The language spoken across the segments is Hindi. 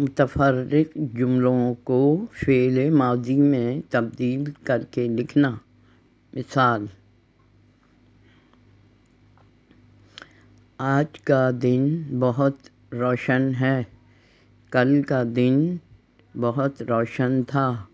मुतफर्रिक जुमलों को फ़ेल माज़ी में तब्दील करके लिखना। मिसाल, आज का दिन बहुत रोशन है, कल का दिन बहुत रोशन था।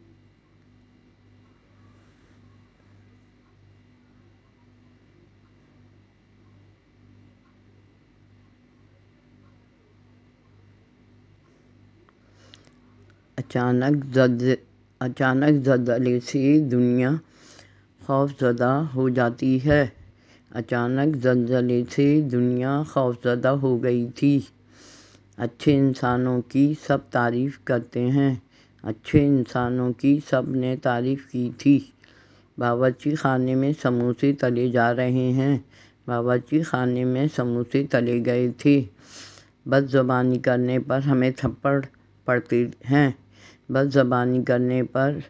अचानक जद, अचानक ज़लज़ले से दुनिया खौफज़दा हो जाती है। अचानक ज़लज़ले से दुनिया खौफज़दा हो गई थी। अच्छे इंसानों की सब तारीफ़ करते हैं। अच्छे इंसानों की सबने तारीफ़ की थी। बावर्ची खाने में समोसे तले जा रहे हैं। बावर्ची खाने में समोसे तले गए थे। बदज़बानी करने पर हमें थप्पड़ पड़ते हैं। बदज़बानी करने पर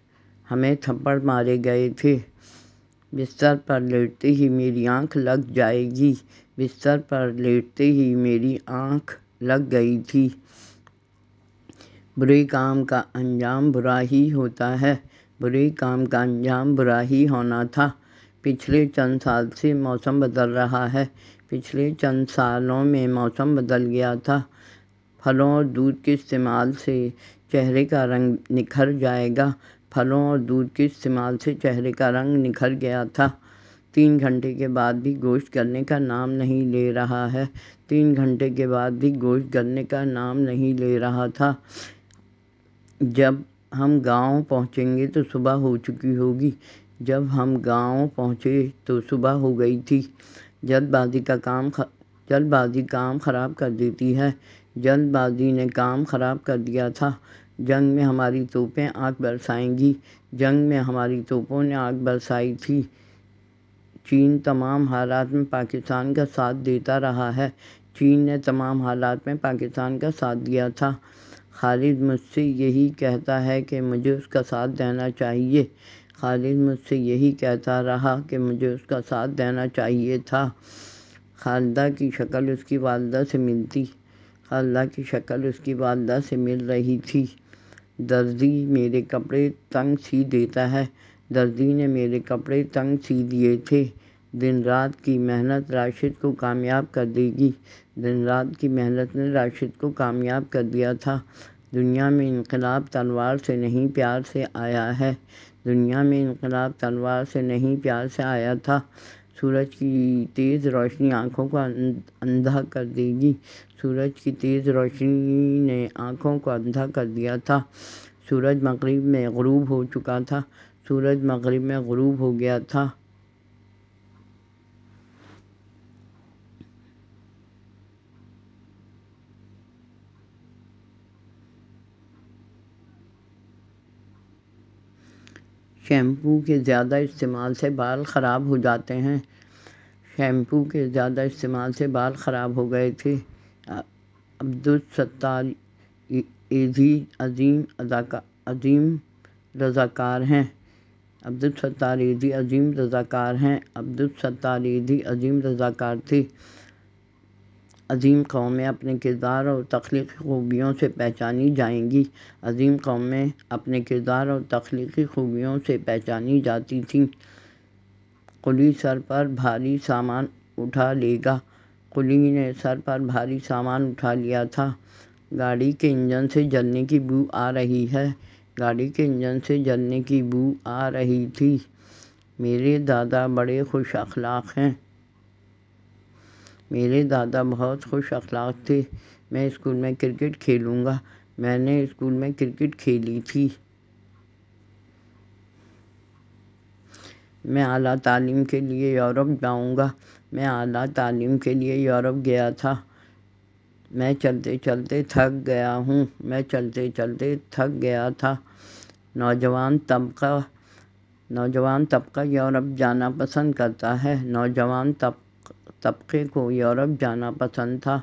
हमें थप्पड़ मारे गए थे। बिस्तर पर लेटते ही मेरी आँख लग जाएगी। बिस्तर पर लेटते ही मेरी आँख लग गई थी। बुरे काम का अंजाम बुरा ही होता है। बुरे काम का अंजाम बुरा ही होना था। पिछले चंद साल से मौसम बदल रहा है। पिछले चंद सालों में मौसम बदल गया था। फलों और दूध के इस्तेमाल से चेहरे का रंग निखर जाएगा। फलों और दूध के इस्तेमाल से चेहरे का रंग निखर गया था। तीन घंटे के बाद भी गोश्त गलने का नाम नहीं ले रहा है। तीन घंटे के बाद भी गोश्त गलने का नाम नहीं ले रहा था। जब हम गाँव पहुँचेंगे तो सुबह हो चुकी होगी। जब हम गाँव पहुँचे तो सुबह हो गई थी। जल्दबाजी का काम जल्दबाजी काम ख़राब कर देती है। जल्दबाजी ने काम ख़राब कर दिया था। जंग में हमारी तोपें आग बरसाएँगी। जंग में हमारी तोपों ने आग बरसाई थी। चीन तमाम हालात में पाकिस्तान का साथ देता रहा है। चीन ने तमाम हालात में पाकिस्तान का साथ दिया था। खालिद मुझसे यही कहता है कि मुझे उसका साथ देना चाहिए। खालिद मुझसे यही कहता रहा कि मुझे उसका साथ देना चाहिए था। खालदा की शक्ल उसकी वालदा से मिलती। खालदा की शक्ल उसकी वालदा से मिल रही थी। दर्जी मेरे कपड़े तंग सी देता है। दर्जी ने मेरे कपड़े तंग सी दिए थे। दिन रात की मेहनत राशिद को कामयाब कर देगी। दिन रात की मेहनत ने राशिद को कामयाब कर दिया था। दुनिया में इनकलाब तलवार से नहीं प्यार से आया है। दुनिया में इनकलाब तलवार से नहीं प्यार से आया था। सूरज की तेज़ रोशनी आँखों को अंधा कर देगी। सूरज की तेज़ रोशनी ने आँखों को अंधा कर दिया था। सूरज मगरिब में गरूब हो चुका था। सूरज मगरिब में गरूब हो गया था। शैम्पू के ज़्यादा इस्तेमाल से बाल ख़राब हो जाते हैं। शैम्पू के ज़्यादा इस्तेमाल से बाल ख़राब हो गए थे। अब्दुलसत्तार एजी अजीम अदाका, अजीम रज़ाकार हैं। अब्दुलसत्तार एजी अजीम रज़ाकार हैं। अब्दुलसत्तार एजी अजीम रज़ाकार थे। अजीम कौमें अपने किरदार और तख्लीकी खूबियों से पहचानी जाएँगी। अजीम कौमें अपने किरदार और तख्लीकी खूबियों से पहचानी जाती थीं। कुली सर पर भारी सामान उठा लेगा। कुली ने सर पर भारी सामान उठा लिया था। गाड़ी के इंजन से जलने की बू आ रही है। गाड़ी के इंजन से जलने की बू आ रही थी। मेरे दादा बड़े खुश अखलाक हैं। मेरे दादा बहुत खुश अखलाक थे। मैं स्कूल में क्रिकेट खेलूँगा। मैंने स्कूल में क्रिकेट खेली थी। मैं आला तालीम के लिए यूरोप जाऊँगा। मैं आला तालीम के लिए यूरोप गया था। मैं चलते चलते थक गया हूँ। मैं चलते चलते थक गया था। नौजवान तबका नौजवान तबका यूरोप जाना पसंद करता है। नौजवान तब तबके को यूरोप जाना पसंद था।